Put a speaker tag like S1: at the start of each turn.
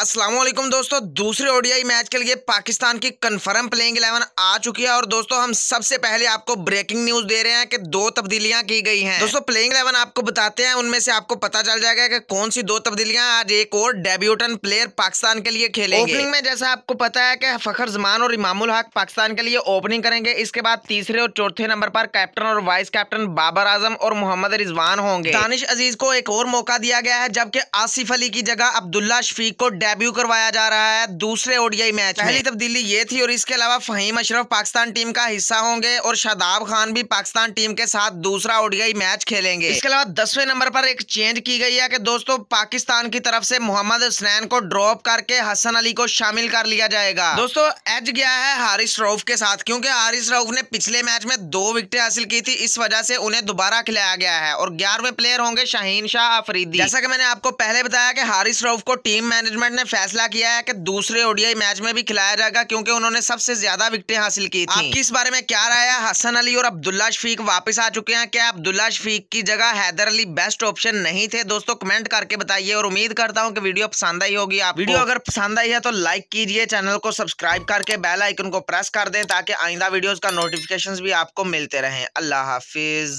S1: अस्सलाम वालेकुम दोस्तों दूसरे ओडीआई मैच के लिए पाकिस्तान की कंफर्म प्लेइंग इलेवन आ चुकी है और दोस्तों हम सबसे पहले आपको ब्रेकिंग न्यूज़ दे रहे हैं कि दो तब्दीलियाँ की गई हैं। दोस्तों प्लेइंग इलेवन आपको बताते हैं उनमें से आपको पता चल जाएगा कि कौन सी दो तब्दीलियाँ आज एक और डेब्यूटन प्लेयर पाकिस्तान के लिए खेलेंगे। ओपनिंग में जैसा आपको पता है कि फखर जमान और इमामुल हक पाकिस्तान के लिए ओपनिंग करेंगे इसके बाद तीसरे और चौथे नंबर पर कैप्टन और वाइस कैप्टन बाबर आज़म और मोहम्मद रिजवान होंगे। दानिश अज़ीज़ को एक और मौका दिया गया है जबकि आसिफ अली की जगह अब्दुल्ला शफीक को डेब्यू करवाया जा रहा है दूसरे ओडीआई मैच पहली तब्दीली ये थी और इसके अलावा फहीम अशरफ पाकिस्तान टीम का हिस्सा होंगे और शादाब खान भी पाकिस्तान टीम के साथ दूसरा ओडीआई मैच खेलेंगे। इसके अलावा दसवें नंबर पर एक चेंज की गई है कि दोस्तों पाकिस्तान की तरफ़ से मोहम्मद हसनैन को ड्रॉप करके हसन अली को शामिल कर लिया जाएगा। दोस्तों एज गया है हारिस रऊफ के साथ, क्योंकि हारिस रऊफ ने पिछले मैच में दो विकेट हासिल की थी, इस वजह से उन्हें दोबारा खिलाया गया है और ग्यारहवें प्लेयर होंगे शाहीन शाह अफरीदी। जैसा कि मैंने आपको पहले बताया कि हारिस रऊफ को टीम मैनेजमेंट ने फैसला किया है कि दूसरे ओडीआई मैच में भी खिलाया जाएगा क्योंकि उन्होंने सबसे ज़्यादा विकेटें हासिल की थी। आपकी इस बारे में क्या राय है? हसन अली और अब्दुल्ला शफीक वापस आ चुके हैं। क्या अब्दुल्ला शफीक की जगह हैदर अली बेस्ट ऑप्शन नहीं थे? दोस्तों कमेंट करके बताइए और उम्मीद करता हूँ की वीडियो पसंद आई होगी आप वीडियो अगर पसंद आई है तो लाइक कीजिए चैनल को सब्सक्राइब करके बेल आइकन को प्रेस कर दें ताकि आइंदा वीडियोस का नोटिफिकेशन भी आपको मिलते रहे। अल्लाह हाफिज।